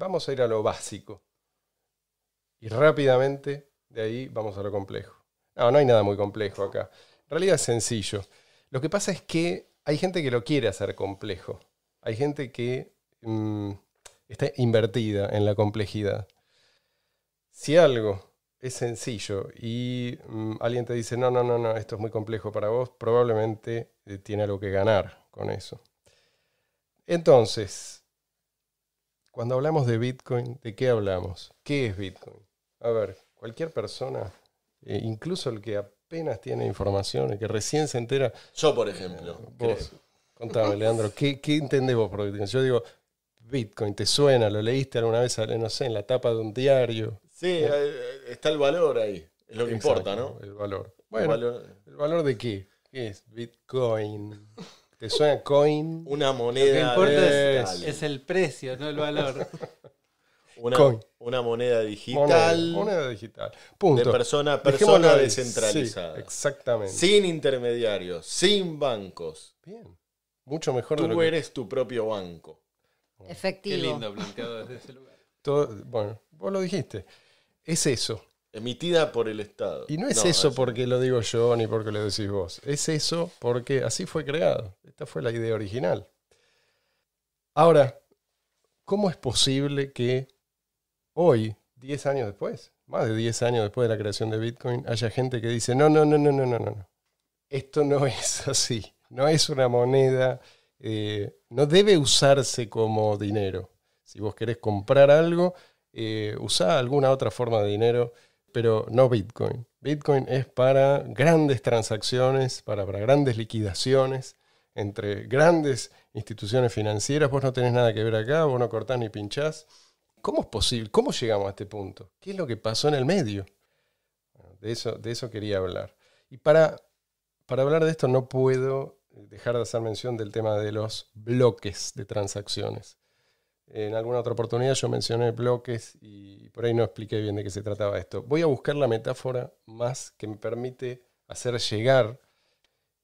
vamos a ir a lo básico. Y rápidamente de ahí vamos a lo complejo. No, no hay nada muy complejo acá. En realidad es sencillo. Lo que pasa es que hay gente que lo quiere hacer complejo. Hay gente que mm, está invertida en la complejidad. Si algo es sencillo y mm, alguien te dice, no, no, no, no, esto es muy complejo para vos, probablemente eh, tiene algo que ganar con eso. Entonces, cuando hablamos de Bitcoin, ¿de qué hablamos? ¿Qué es Bitcoin? A ver, cualquier persona, eh, incluso el que apenas tiene información, el que recién se entera. Yo, por ejemplo. Vos, contame, Leandro, ¿qué, qué entendés vos por Bitcoin? Yo digo, Bitcoin, ¿te suena? ¿Lo leíste alguna vez, no sé, en la tapa de un diario? Sí, eh, está el valor ahí. Es lo que importa, ¿no? El valor. Bueno, ¿el valor de qué? ¿Qué es? Bitcoin. ¿Te suena coin? Una moneda. Lo que importa es, el precio, no el valor. Una, una moneda digital. Moneda, digital. Punto. De persona a persona descentralizada. exactamente. Sin intermediarios, sin bancos. Bien. Mucho mejor Tú de lo eres tu propio banco. Efectivo. Qué lindo planteado desde ese lugar. bueno, vos lo dijiste. Es eso. Emitida por el Estado. Y no es eso porque lo digo yo ni porque lo decís vos. Es eso porque así fue creado. Esta fue la idea original. Ahora, ¿cómo es posible que hoy, 10 años después, más de 10 años después de la creación de Bitcoin, haya gente que dice, no, no, no, no, no, no, no. Esto no es así. No es una moneda, eh, no debe usarse como dinero. Si vos querés comprar algo, eh, usá alguna otra forma de dinero pero no Bitcoin. Bitcoin es para grandes transacciones, para, grandes liquidaciones entre grandes instituciones financieras. Vos no tenés nada que ver acá, vos no cortás ni pinchás. ¿Cómo es posible? ¿Cómo llegamos a este punto? ¿Qué es lo que pasó en el medio? de, eso, de eso quería hablar. Y para, para hablar de esto no puedo dejar de hacer mención del tema de los bloques de transacciones. En alguna otra oportunidad yo mencioné bloques y por ahí no expliqué bien de qué se trataba esto. Voy a buscar la metáfora más que me permite hacer llegar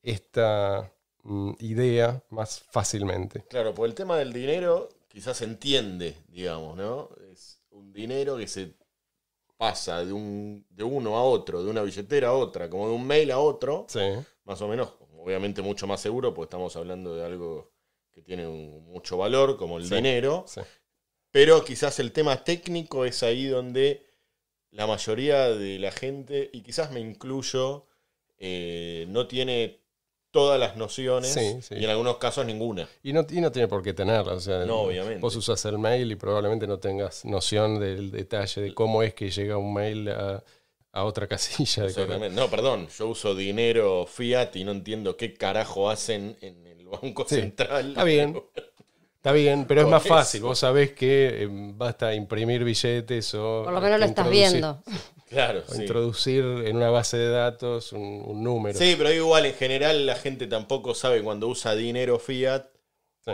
esta mm, idea más fácilmente. Claro, por el tema del dinero quizás se entiende, digamos, ¿no? Es un dinero que se pasa de, un, de uno a otro, de una billetera a otra, como de un mail a otro, sí. más o menos, obviamente mucho más seguro, porque estamos hablando de algo que tiene mucho valor, como el dinero. Pero quizás el tema técnico es ahí donde la mayoría de la gente, y quizás me incluyo, eh, no tiene todas las nociones y en algunos casos ninguna. Y no, no tiene por qué tenerlas. O sea, no, obviamente. Vos usas el mail y probablemente no tengas noción del detalle de cómo es que llega un mail a, otra casilla. De no, perdón, yo uso dinero fiat y no entiendo qué carajo hacen en Banco Central. Está bien. Está bien, pero es más fácil. Vos sabés que eh, basta imprimir billetes o. Por lo menos lo estás viendo. Claro. introducir en una base de datos un, número. Sí, pero igual en general la gente tampoco sabe cuando usa dinero fiat.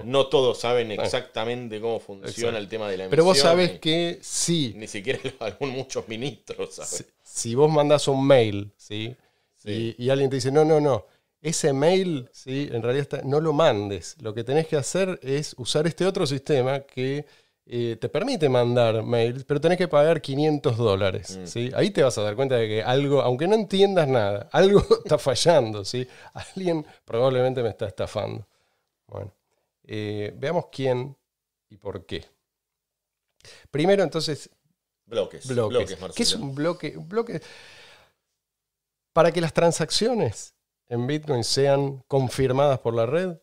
No todos saben exactamente cómo funciona el tema de la emisión. Pero vos sabés que sí. Ni siquiera algunos muchos ministros saben. Si, vos mandás un mail, ¿sí? y alguien te dice, no, no, no ese mail, ¿sí? en realidad no lo mandes. Lo que tenés que hacer es usar este otro sistema que eh, te permite mandar mails, pero tenés que pagar 500 dólares. Mm. ¿sí? Ahí te vas a dar cuenta de que algo, aunque no entiendas nada, algo está fallando. ¿sí? Alguien probablemente me está estafando. Bueno, eh, veamos quién y por qué. Primero, entonces, bloques. bloques. ¿Qué es un bloque? Un bloque. Para que las transacciones en Bitcoin sean confirmadas por la red,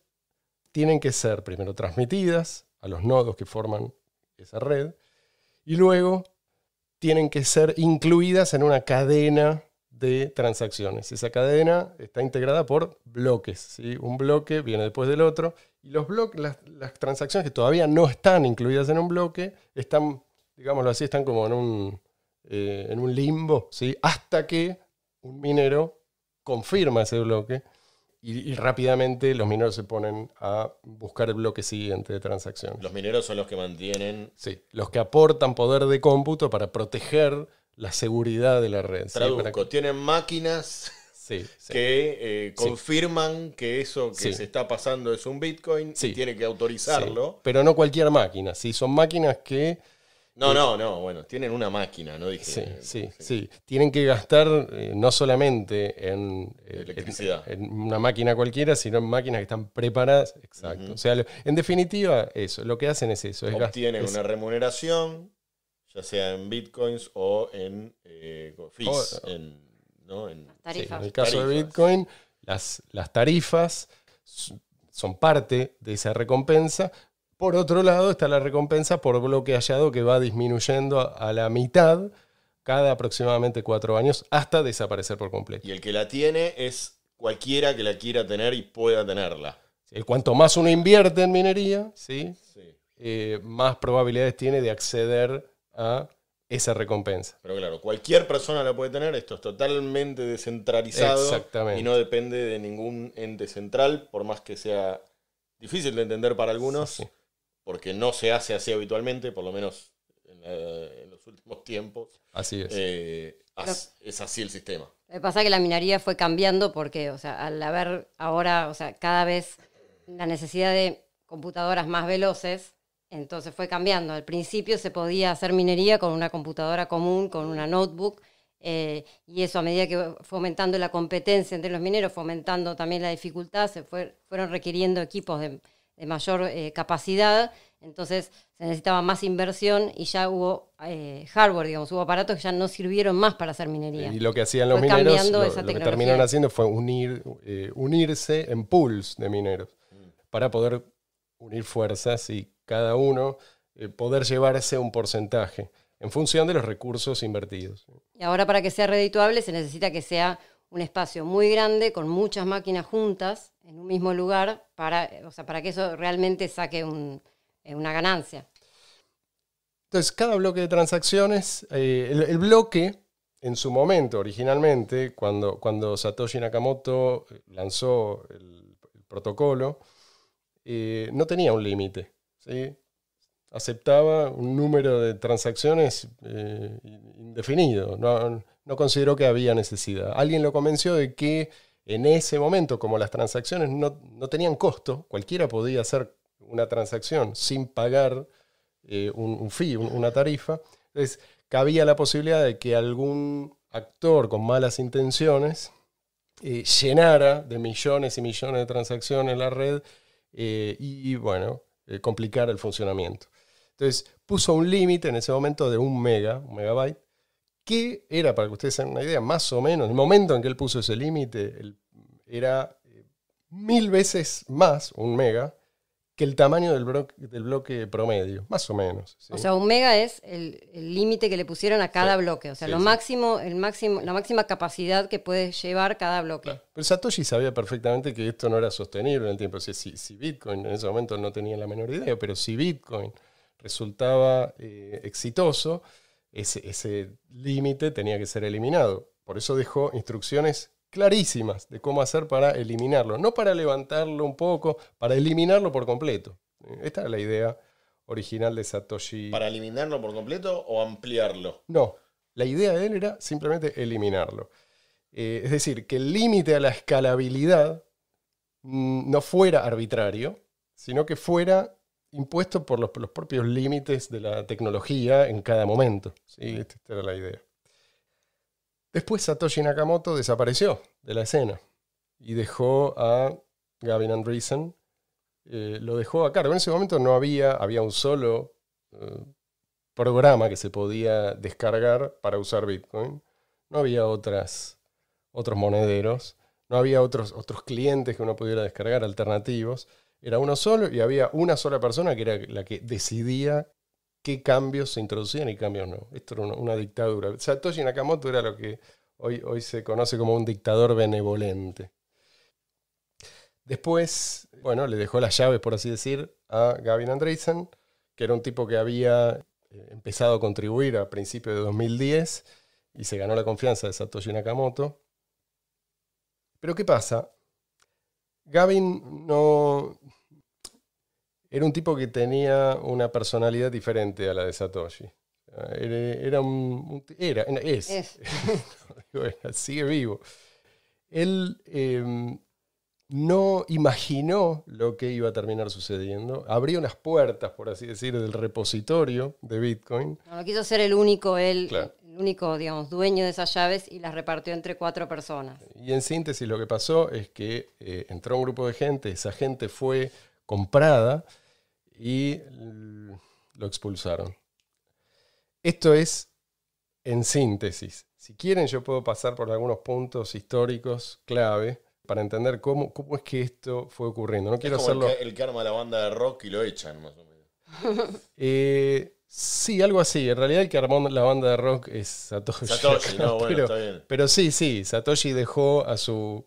tienen que ser primero transmitidas a los nodos que forman esa red y luego tienen que ser incluidas en una cadena de transacciones. Esa cadena está integrada por bloques. ¿sí? Un bloque viene después del otro y los bloques, las, transacciones que todavía no están incluidas en un bloque están, digámoslo así, están como en un, eh, en un limbo, ¿sí? hasta que un minero confirma ese bloque y, rápidamente los mineros se ponen a buscar el bloque siguiente de transacción. Los mineros son los que mantienen... Sí, los que aportan poder de cómputo para proteger la seguridad de la red. Traduzco, tienen máquinas que eh, confirman que eso que se está pasando es un Bitcoin y tiene que autorizarlo. Pero no cualquier máquina, ¿sí? son máquinas que No, no, no, bueno, tienen una máquina, ¿no? Dije, sí, sí, sí. Tienen que gastar eh, no solamente en, eh, electricidad. En, una máquina cualquiera, sino en máquinas que están preparadas. Exacto. O sea, en definitiva, eso, lo que hacen es eso. Obtienen una remuneración, ya sea en bitcoins o en eh, fees, en, ¿no? en, tarifas. en el caso de Bitcoin, las, las tarifas son parte de esa recompensa, por otro lado está la recompensa por bloque hallado que va disminuyendo a la mitad cada aproximadamente cuatro años hasta desaparecer por completo. Y el que la tiene es cualquiera que la quiera tener y pueda tenerla. cuanto más uno invierte en minería, ¿sí? Eh, más probabilidades tiene de acceder a esa recompensa. Pero claro, cualquier persona la puede tener, esto es totalmente descentralizado Exactamente. y no depende de ningún ente central, por más que sea difícil de entender para algunos porque no se hace así habitualmente, por lo menos en, los últimos tiempos. Así es. Eh, es así el sistema. Lo que pasa es que la minería fue cambiando porque, o sea, al haber ahora, o sea, cada vez la necesidad de computadoras más veloces, entonces fue cambiando. Al principio se podía hacer minería con una computadora común, con una notebook, eh, y eso a medida que fue aumentando la competencia entre los mineros, fomentando también la dificultad, se fueron requiriendo equipos de, de mayor eh, capacidad, entonces se necesitaba más inversión y ya hubo eh, hardware, digamos, hubo aparatos que ya no sirvieron más para hacer minería. Y lo que hacían los mineros, lo, que terminaron haciendo fue unir, eh, unirse en pools de mineros para poder unir fuerzas y cada uno poder llevarse un porcentaje en función de los recursos invertidos. Y ahora para que sea redituable se necesita que sea un espacio muy grande con muchas máquinas juntas en un mismo lugar para, o sea, para que eso realmente saque eh, una ganancia. Entonces, cada bloque de transacciones, eh, el, bloque en su momento, originalmente, cuando, cuando Satoshi Nakamoto lanzó el, protocolo, eh, no tenía un límite. ¿sí? Aceptaba un número de transacciones indefinido. No, no consideró que había necesidad. Alguien lo convenció de que en ese momento, como las transacciones no, tenían costo, cualquiera podía hacer una transacción sin pagar eh, un, fee, una tarifa, entonces cabía la posibilidad de que algún actor con malas intenciones eh, llenara de millones y millones de transacciones la red eh, y, bueno, complicara el funcionamiento. Entonces puso un límite en ese momento de un mega, un megabyte, que era, para que ustedes tengan una idea, más o menos, el momento en que él puso ese límite, era eh, mil veces más, un mega, que el tamaño del, bloque, promedio, más o menos. O sea, un mega es el límite que le pusieron a cada bloque. O sea, lo máximo, el máximo, la máxima capacidad que puede llevar cada bloque. Pero Satoshi sabía perfectamente que esto no era sostenible en el tiempo. si, si, Bitcoin en ese momento no tenía la menor idea, pero si Bitcoin resultaba eh, exitoso, ese, límite tenía que ser eliminado. Por eso dejó instrucciones clarísimas de cómo hacer para eliminarlo. No para levantarlo un poco, para eliminarlo por completo. Esta es la idea original de Satoshi. ¿Para eliminarlo por completo o ampliarlo? No, la idea de él era simplemente eliminarlo. Eh, es decir, que el límite a la escalabilidad mm, no fuera arbitrario, sino que fuera impuesto por los, propios límites de la tecnología en cada momento. ¿sí? Esta era la idea. Después Satoshi Nakamoto desapareció de la escena y dejó a Gavin Andreessen, eh, lo dejó a cargo. En ese momento no había, había un solo eh, programa que se podía descargar para usar Bitcoin. No había otras, otros monederos, no había otros, otros clientes que uno pudiera descargar alternativos era uno solo y había una sola persona que era la que decidía qué cambios se introducían y cambios no. Esto era una, dictadura. Satoshi Nakamoto era lo que hoy, hoy se conoce como un dictador benevolente. Después, bueno, le dejó las llaves, por así decir, a Gavin Andreessen, que era un tipo que había eh, empezado a contribuir a principios de 2010 y se ganó la confianza de Satoshi Nakamoto. Pero ¿qué pasa? Gavin no. Era un tipo que tenía una personalidad diferente a la de Satoshi. Era, un. Era, es. sigue vivo. Él em, no imaginó lo que iba a terminar sucediendo. Abrió unas puertas, por así decir, del repositorio de Bitcoin. No, quiso ser el único, él, el único, digamos, dueño de esas llaves y las repartió entre cuatro personas. Y en síntesis lo que pasó es que eh, entró un grupo de gente, esa gente fue comprada y lo expulsaron. Esto es en síntesis. Si quieren yo puedo pasar por algunos puntos históricos clave para entender cómo, cómo es que esto fue ocurriendo. No quiero hacerlo. El que, el que, arma la banda de rock y lo echan, más o menos. eh, sí, algo así. En realidad el que armó la banda de rock es Satoshi. Satoshi, no, bueno, pero, está bien. Pero sí, sí, Satoshi dejó a su,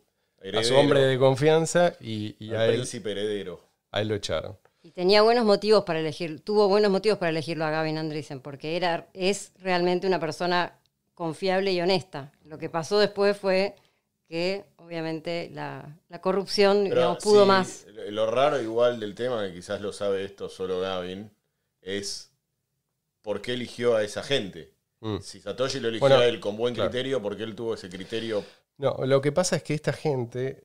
a su hombre de confianza y, y a él. príncipe heredero. A él lo echaron. Y tenía buenos motivos para elegir, tuvo buenos motivos para elegirlo a Gavin Andreessen, porque era, es realmente una persona confiable y honesta. Lo que pasó después fue que obviamente la, corrupción pudo más. Lo raro igual del tema, que quizás lo sabe esto solo Gavin, es por qué eligió a esa gente. Mm. Si Satoshi lo eligió a él con buen criterio, ¿por qué él tuvo ese criterio? No, lo que pasa es que esta gente,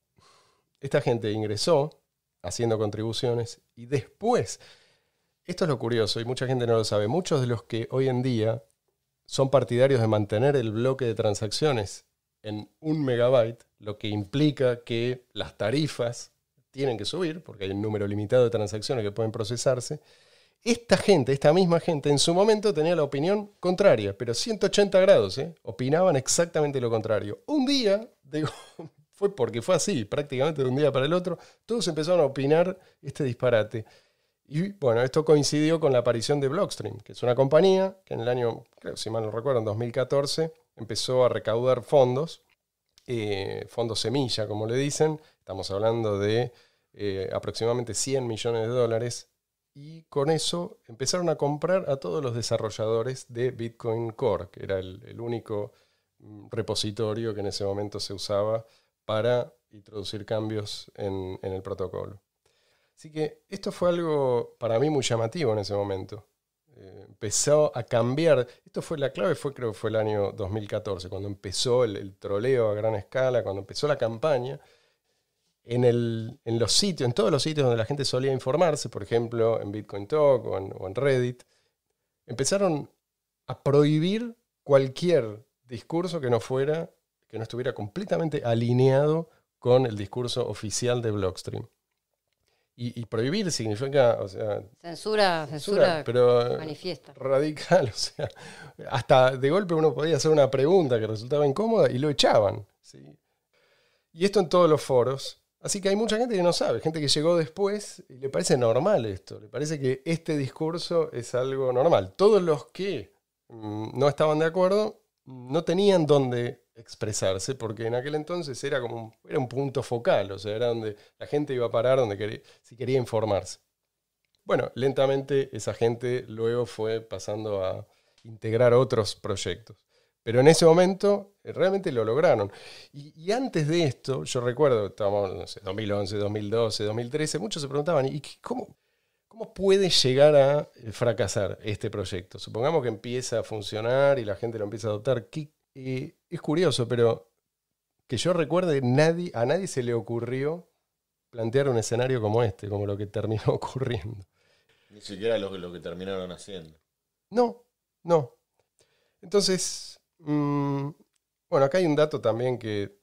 esta gente ingresó haciendo contribuciones y después, esto es lo curioso y mucha gente no lo sabe, muchos de los que hoy en día son partidarios de mantener el bloque de transacciones en un megabyte, lo que implica que las tarifas tienen que subir, porque hay un número limitado de transacciones que pueden procesarse. Esta gente, esta misma gente, en su momento tenía la opinión contraria, pero 180 grados, ¿eh? opinaban exactamente lo contrario. Un día, fue porque fue así, prácticamente de un día para el otro, todos empezaron a opinar este disparate. Y bueno, esto coincidió con la aparición de Blockstream, que es una compañía que en el año, creo, si mal no recuerdo, en 2014, empezó a recaudar fondos, eh, fondos semilla, como le dicen. Estamos hablando de eh, aproximadamente 100 millones de dólares. Y con eso empezaron a comprar a todos los desarrolladores de Bitcoin Core, que era el, único mm, repositorio que en ese momento se usaba para introducir cambios en el protocolo. Así que esto fue algo para mí muy llamativo en ese momento. Eh, empezó a cambiar. Esto fue la clave, fue creo que fue el año 2014, cuando empezó el, troleo a gran escala, cuando empezó la campaña. En, en, los sitios, en todos los sitios donde la gente solía informarse, por ejemplo en Bitcoin Talk o en, o en Reddit, empezaron a prohibir cualquier discurso que no fuera, que no estuviera completamente alineado con el discurso oficial de Blockstream. Y, prohibir significa, o sea... Censura, censura, pero manifiesta. Radical, o sea, hasta de golpe uno podía hacer una pregunta que resultaba incómoda y lo echaban. ¿sí? Y esto en todos los foros. Así que hay mucha gente que no sabe, gente que llegó después y le parece normal esto, le parece que este discurso es algo normal. Todos los que mm, no estaban de acuerdo no tenían dónde expresarse, porque en aquel entonces era como un, era un punto focal, o sea, era donde la gente iba a parar donde si quería informarse. Bueno, lentamente esa gente luego fue pasando a integrar otros proyectos. Pero en ese momento eh, realmente lo lograron. Y, antes de esto, yo recuerdo, estábamos, no sé, 2011, 2012, 2013, muchos se preguntaban, ¿y cómo, cómo puede llegar a eh, fracasar este proyecto? Supongamos que empieza a funcionar y la gente lo empieza a adoptar. ¿Qué, y es curioso, pero que yo recuerde, nadie, a nadie se le ocurrió plantear un escenario como este, como lo que terminó ocurriendo. Ni siquiera lo, lo que terminaron haciendo. No, no. Entonces, mm, bueno, acá hay un dato también que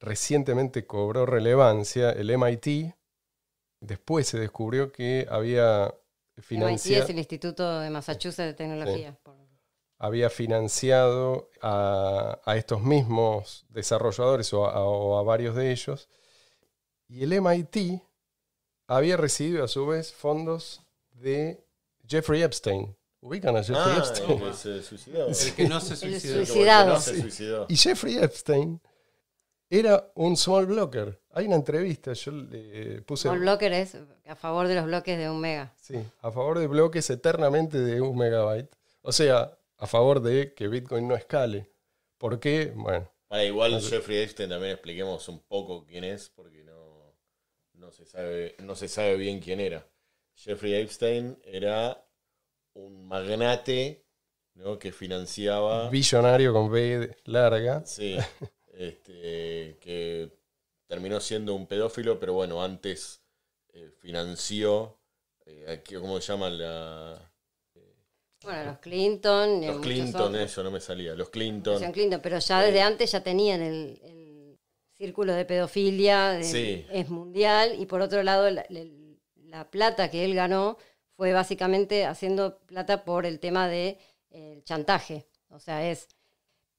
recientemente cobró relevancia, el MIT. Después se descubrió que había financiado... MIT es el Instituto de Massachusetts de Tecnología había financiado a, estos mismos desarrolladores o a, varios de ellos. Y el MIT había recibido a su vez fondos de Jeffrey Epstein. ¿Ubican a Jeffrey ah, Epstein? El que se suicidó. El que no se suicidó. Y Jeffrey Epstein era un small blocker. Hay una entrevista, yo le puse... Small blocker es a favor de los bloques de un mega. Sí, a favor de bloques eternamente de un megabyte. O sea, a favor de que Bitcoin no escale. ¿Por qué? Bueno. Para igual Jeffrey Epstein también expliquemos un poco quién es, porque no, no, se sabe, no se sabe bien quién era. Jeffrey Epstein era un magnate ¿no? que financiaba. Billonario con B larga. Sí. Este, que terminó siendo un pedófilo, pero bueno, antes eh, financió, eh, ¿cómo se llama la...? Bueno, los Clinton. Los Clinton, eso no me salía. Los Clinton. Clinton, pero ya desde antes ya tenían el, círculo de pedofilia, es mundial, y por otro lado, la, plata que él ganó fue básicamente haciendo plata por el tema del de, chantaje. O sea, es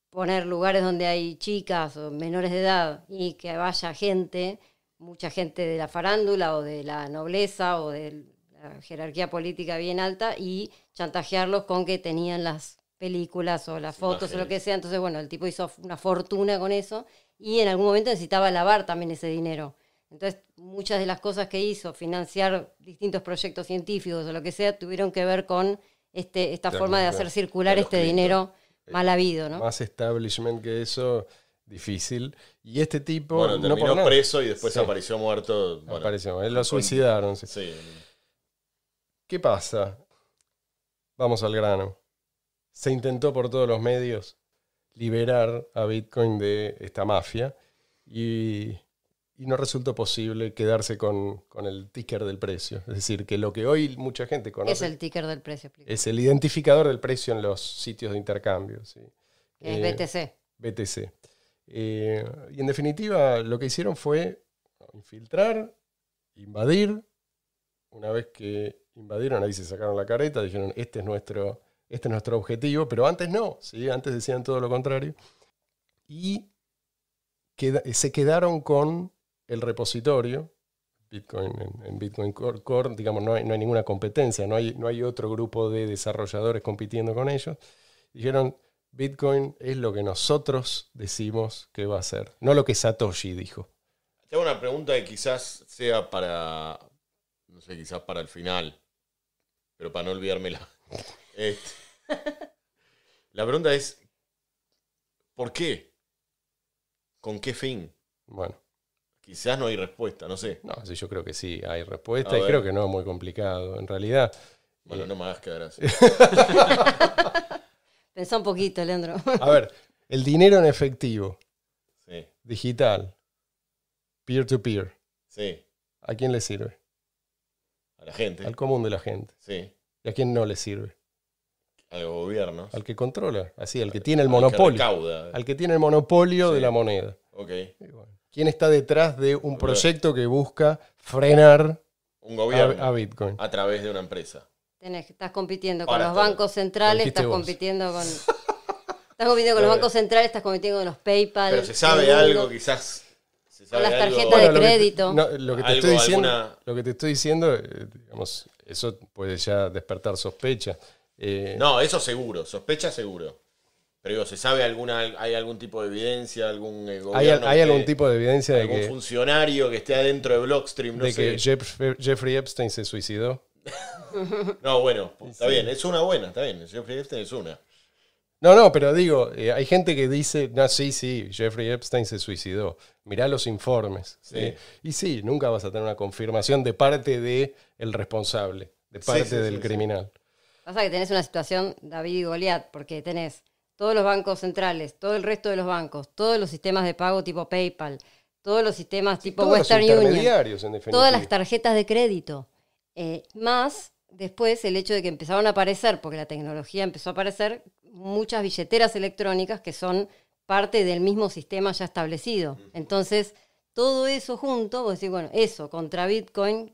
poner lugares donde hay chicas o menores de edad y que vaya gente, mucha gente de la farándula o de la nobleza o de la jerarquía política bien alta y chantajearlos con que tenían las películas o las fotos o lo que sea. Entonces, bueno, el tipo hizo una fortuna con eso y en algún momento necesitaba lavar también ese dinero. Entonces, muchas de las cosas que hizo, financiar distintos proyectos científicos o lo que sea, tuvieron que ver con este, esta forma de hacer circular este dinero mal habido, ¿no? Más establishment que eso, difícil. Y este tipo. Bueno, terminó preso y después apareció muerto. apareció, él lo suicidaron. Sí. ¿Qué pasa? Vamos al grano. Se intentó por todos los medios liberar a Bitcoin de esta mafia y y no resultó posible quedarse con, el ticker del precio. Es decir, que lo que hoy mucha gente conoce... Es el ticker del precio. Es el identificador del precio en los sitios de intercambio. ¿sí? Es BTC. BTC. Eh, y en definitiva, lo que hicieron fue infiltrar, invadir. Una vez que invadieron, ahí se sacaron la careta, dijeron, este es nuestro, este es nuestro objetivo, pero antes no, ¿sí? antes decían todo lo contrario. Y se quedaron con el repositorio, Bitcoin, en, Bitcoin Core, digamos, no hay, no hay, ninguna competencia, no hay, no hay otro grupo de desarrolladores compitiendo con ellos. Dijeron, Bitcoin es lo que nosotros decimos que va a ser, no lo que Satoshi dijo. Tengo una pregunta que quizás sea para, no sé, quizás para el final, pero para no olvidármela. Este, la pregunta es, ¿por qué? ¿Con qué fin? Bueno. Quizás no hay respuesta, no sé. No, sí, yo creo que sí, hay respuesta y creo que no es muy complicado. En realidad. Bueno, no me hagas quedar así. Pensá un poquito, Leandro. A ver, el dinero en efectivo, digital, peer-to-peer. sí. ¿A quién le sirve? A la gente. Al común de la gente. Sí. ¿Y a quién no le sirve? Al gobierno. Al que controla, así, al que tiene el monopolio. Al que, tiene el monopolio de la moneda. Ok quién está detrás de un proyecto que busca frenar un gobierno a, Bitcoin. A través de una empresa. estás compitiendo con los bancos centrales, estás compitiendo con. Estás compitiendo con los bancos centrales, estás compitiendo con los PayPal. Pero se sabe algo, quizás. con las tarjetas de crédito. Lo que, te estoy diciendo, lo que te estoy diciendo, digamos, eso puede ya despertar sospecha. Eh, no, eso seguro, sospecha seguro. Pero digo, ¿se sabe alguna, hay algún tipo de evidencia, algún eh, ¿Hay, algún tipo de evidencia de que... funcionario que esté adentro de Blockstream, no de que Jeffrey Epstein se suicidó? no, bueno, está bien, es una buena, está bien, Jeffrey Epstein es una. No, no, pero digo, eh, hay gente que dice, no, sí, sí, Jeffrey Epstein se suicidó. Mirá los informes. Y sí, nunca vas a tener una confirmación de parte del el responsable, de parte del criminal. Pasa que tenés una situación David y Goliat, porque tenés todos los bancos centrales, todo el resto de los bancos, todos los sistemas de pago tipo PayPal, todos los sistemas tipo Western Union, todas las tarjetas de crédito, eh, más después el hecho de que empezaron a aparecer, porque la tecnología empezó a aparecer, muchas billeteras electrónicas que son parte del mismo sistema ya establecido. Entonces, todo eso junto, vos decís, bueno, eso contra Bitcoin,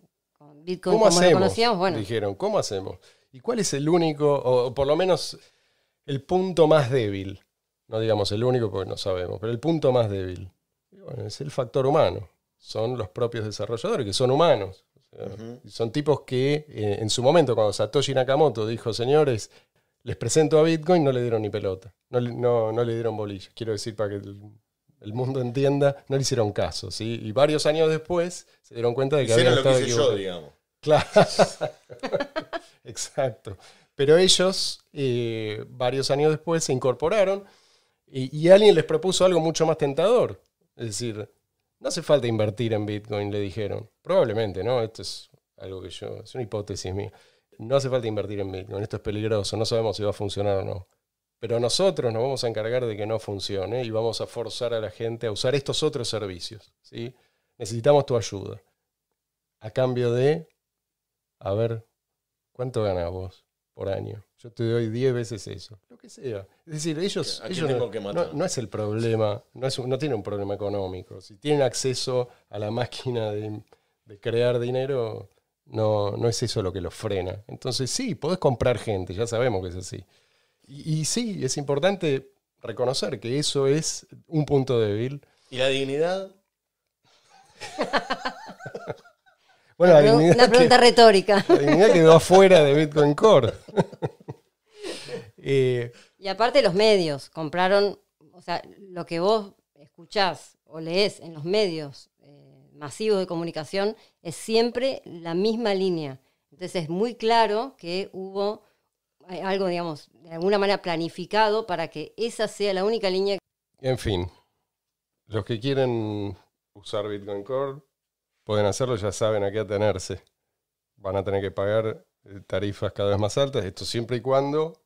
Bitcoin como lo conocíamos, bueno. Dijeron, ¿cómo hacemos? ¿Y cuál es el único, o por lo menos el punto más débil. No digamos el único porque no sabemos, pero el punto más débil. es el factor humano. Son los propios desarrolladores, que son humanos. Son tipos que eh, en su momento, cuando Satoshi Nakamoto dijo, señores, les presento a Bitcoin, no le dieron ni pelota. No, no, le dieron bolillo. Quiero decir, para que el, mundo entienda, no le hicieron caso. ¿sí? Y varios años después se dieron cuenta de que habían estado Yo, digamos. Claro. Exacto. Pero ellos, eh, varios años después, se incorporaron y, alguien les propuso algo mucho más tentador. Es decir, no hace falta invertir en Bitcoin, le dijeron. Probablemente, ¿no? Esto es algo que yo, es una hipótesis mía. No hace falta invertir en Bitcoin, esto es peligroso, no sabemos si va a funcionar o no. Pero nosotros nos vamos a encargar de que no funcione y vamos a forzar a la gente a usar estos otros servicios. ¿sí? Necesitamos tu ayuda. A cambio de, a ver, ¿cuánto ganas vos por año? Yo te doy 10 veces eso, lo que sea. Es decir, ellos, no, es el problema, no, es, no tiene un problema económico. Si tienen acceso a la máquina de, de crear dinero, no, no es eso lo que los frena. Entonces sí, podés comprar gente, ya sabemos que es así. Y, sí, es importante reconocer que eso es un punto débil. ¿Y la dignidad? bueno, la dignidad una pregunta retórica. La dignidad quedó afuera de Bitcoin Core. Eh, y aparte los medios, compraron, o sea, lo que vos escuchás o lees en los medios eh, masivos de comunicación es siempre la misma línea. Entonces es muy claro que hubo algo, digamos, de alguna manera planificado para que esa sea la única línea. En fin, los que quieren usar Bitcoin Core pueden hacerlo, ya saben a qué atenerse. Van a tener que pagar eh, tarifas cada vez más altas, esto siempre y cuando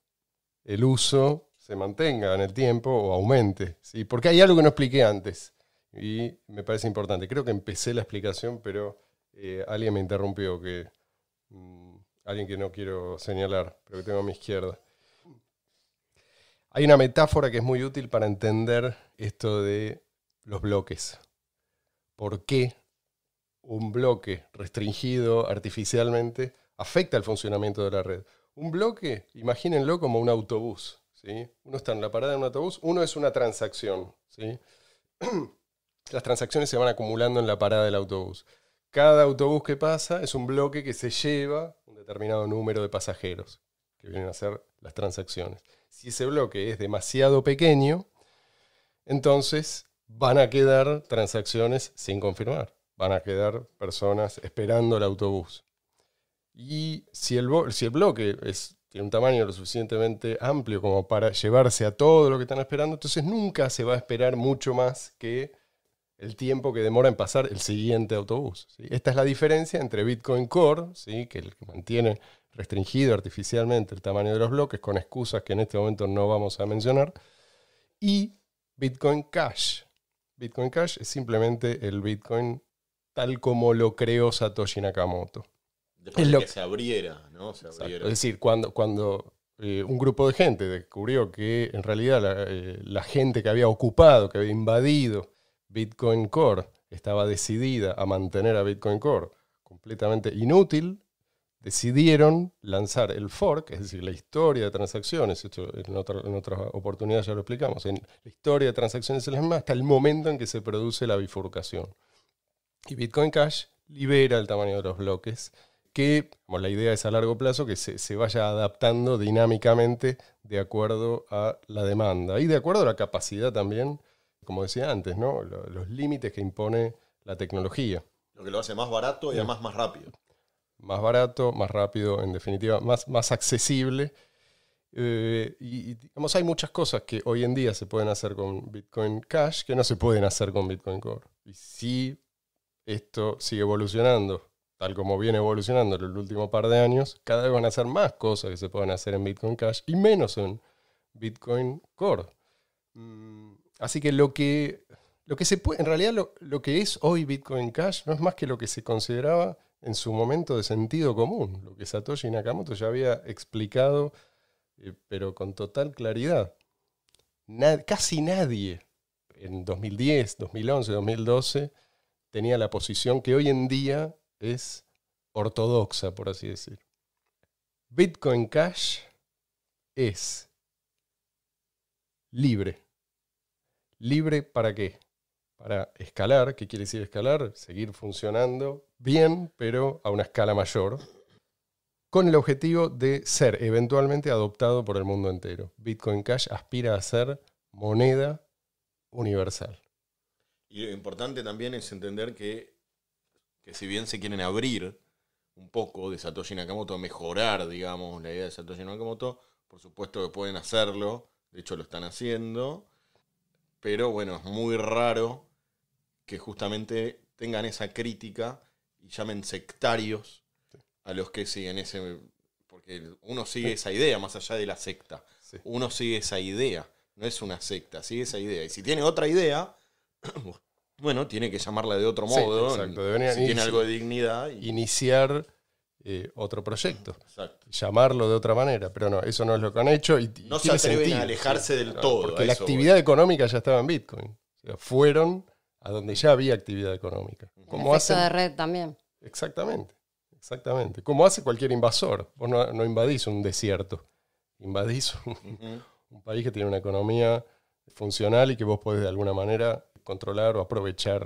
el uso se mantenga en el tiempo o aumente. ¿sí? Porque hay algo que no expliqué antes y me parece importante. Creo que empecé la explicación, pero eh, alguien me interrumpió que... Mm, alguien que no quiero señalar, pero que tengo a mi izquierda. Hay una metáfora que es muy útil para entender esto de los bloques. ¿Por qué un bloque restringido artificialmente afecta el funcionamiento de la red? Un bloque, imagínenlo como un autobús. ¿sí? Uno está en la parada de un autobús, uno es una transacción. ¿sí? Las transacciones se van acumulando en la parada del autobús. Cada autobús que pasa es un bloque que se lleva determinado número de pasajeros que vienen a hacer las transacciones. Si ese bloque es demasiado pequeño, entonces van a quedar transacciones sin confirmar. Van a quedar personas esperando el autobús. Y si el, si el bloque es, tiene un tamaño lo suficientemente amplio como para llevarse a todo lo que están esperando, entonces nunca se va a esperar mucho más que el tiempo que demora en pasar el siguiente autobús. Esta es la diferencia entre Bitcoin Core, ¿sí? que, que mantiene restringido artificialmente el tamaño de los bloques con excusas que en este momento no vamos a mencionar, y Bitcoin Cash. Bitcoin Cash es simplemente el Bitcoin tal como lo creó Satoshi Nakamoto. Después de que se abriera, ¿no? Es decir, cuando, cuando eh, un grupo de gente descubrió que en realidad la, eh, la, gente que había ocupado, que había invadido Bitcoin Core estaba decidida a mantener a Bitcoin Core completamente inútil, decidieron lanzar el fork, es decir, la historia de transacciones, esto en, otra, en otras oportunidades ya lo explicamos, en la historia de transacciones es la misma hasta el momento en que se produce la bifurcación. Y Bitcoin Cash libera el tamaño de los bloques, que como la idea es a largo plazo que se, se, vaya adaptando dinámicamente de acuerdo a la demanda y de acuerdo a la capacidad también como decía antes, ¿no? los límites que impone la tecnología. Lo que lo hace más barato y además más rápido. Más barato, más rápido, en definitiva, más, más accesible. Eh, y digamos, hay muchas cosas que hoy en día se pueden hacer con Bitcoin Cash que no se pueden hacer con Bitcoin Core. Y si esto sigue evolucionando, tal como viene evolucionando en el último par de años, cada vez van a hacer más cosas que se pueden hacer en Bitcoin Cash y menos en Bitcoin Core. Mm, Así que lo que, lo que se puede, en realidad lo, que es hoy Bitcoin Cash no es más que lo que se consideraba en su momento de sentido común, lo que Satoshi Nakamoto ya había explicado, eh, pero con total claridad. casi nadie en 2010, 2011, 2012 tenía la posición que hoy en día es ortodoxa, por así decir. Bitcoin Cash es libre libre para qué? Para escalar, ¿qué quiere decir escalar? Seguir funcionando bien, pero a una escala mayor, con el objetivo de ser eventualmente adoptado por el mundo entero. Bitcoin Cash aspira a ser moneda universal. Y lo importante también es entender que, que si bien se quieren abrir un poco de Satoshi Nakamoto, mejorar, digamos, la idea de Satoshi Nakamoto, por supuesto que pueden hacerlo, de hecho lo están haciendo, pero bueno, es muy raro que justamente tengan esa crítica y llamen sectarios a los que siguen ese... Porque uno sigue esa idea más allá de la secta. uno sigue esa idea. No es una secta, sigue esa idea. Y si tiene otra idea, bueno, tiene que llamarla de otro modo. exacto. si tiene algo de dignidad. Iniciar eh, otro proyecto. Llamarlo de otra manera. Pero no, eso no es lo que han hecho. Y, no se atreven a alejarse del todo. Porque la actividad económica ya estaba en Bitcoin. fueron a donde ya había actividad económica. Como hace de red también. Exactamente, exactamente. Como hace cualquier invasor. Vos no, invadís un desierto, invadís un, país que tiene una economía funcional y que vos podés de alguna manera controlar o aprovechar